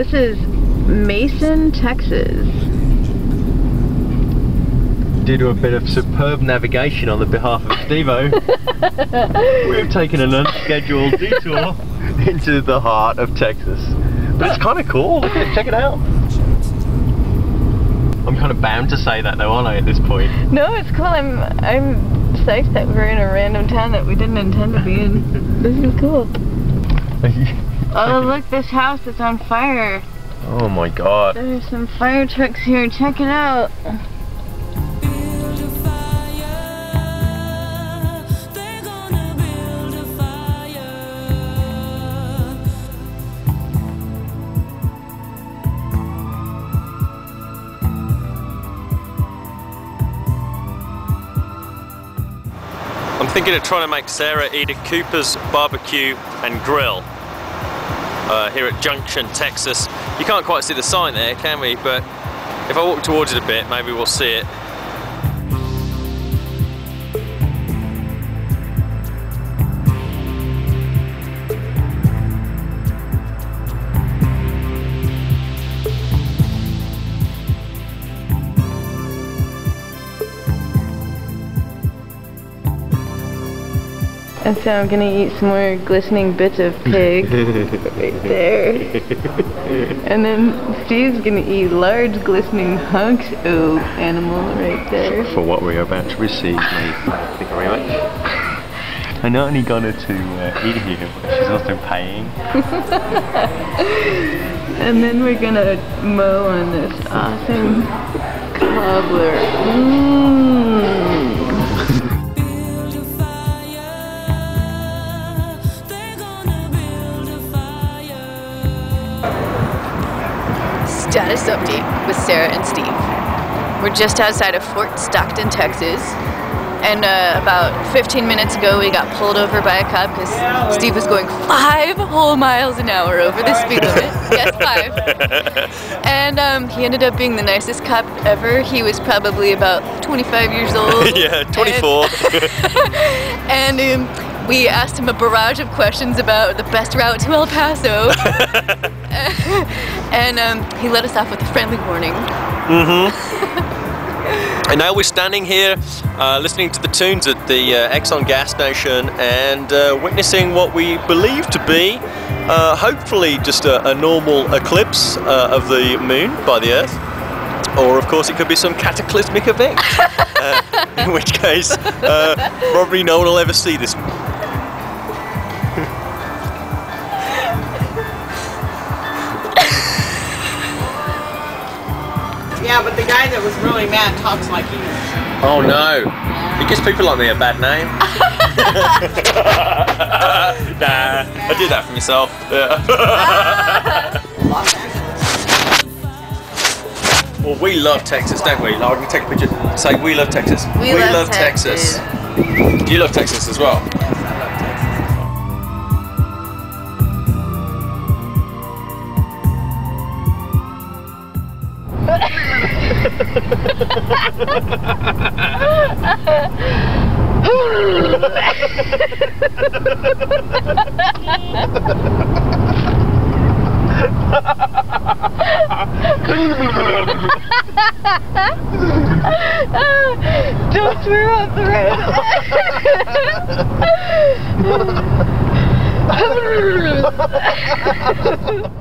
This is Mason, Texas. Due to a bit of superb navigation on the behalf of Stevo, we've taken an unscheduled detour into the heart of Texas. But it's kind of cool. Look at it, check it out. I'm kind of bound to say that though, aren't I, at this point? No, it's cool. I'm I'm psyched that we're in a random town that we didn't intend to be in. This is cool. Oh, look, this house is on fire. oh my god. There's some fire trucks here. Check it out. Build a fire. They're gonna build a fire. I'm thinking of trying to make Sarah eat at Cooper's Barbecue and Grill uh, here at Junction, Texas. You can't quite see the sign there, can we? But if I walk towards it a bit, maybe we'll see it. And so I'm gonna eat some more glistening bits of pig right there. And then Steve's gonna eat large glistening hunks of animal right there. For what we're about to receive, mate. Thank you very much. I not only got her to uh, eat here, but she's also paying. And then we're gonna mow on this awesome cobbler. Mmm. Status update with Sarah and Steve. We're just outside of Fort Stockton, Texas. And uh, about 15 minutes ago, we got pulled over by a cop because Steve was going five whole miles an hour over the speed limit. yes, five. And um, he ended up being the nicest cop ever. He was probably about 25 years old. yeah, 24. And um, we asked him a barrage of questions about the best route to El Paso. and um, he let us off with a friendly warning. And now we're standing here uh, listening to the tunes at the uh, Exxon gas station and uh, witnessing what we believe to be uh, hopefully just a, a normal eclipse uh, of the moon by the Earth. Or, of course, it could be some cataclysmic event. uh, in which case, uh, probably no one will ever see this. Yeah, but the guy that was really mad talks like you. Oh no! It gives people like me a bad name. nah, I did that for myself. Yeah. Well, we love Texas, don't we? Like, we can take a picture. Say, we love Texas. We love Texas. You love Texas as well. Don't throw up the road.